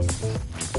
あ!